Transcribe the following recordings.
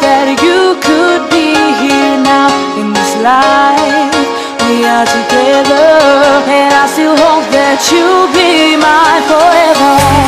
that you could be here now in this life. We are together and I still hope that you'll be mine forever.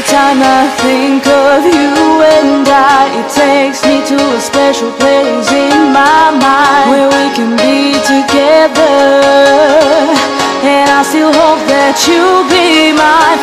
Every time I think of you and I, it takes me to a special place in my mind where we can be together. And I still hope that you'll be mine.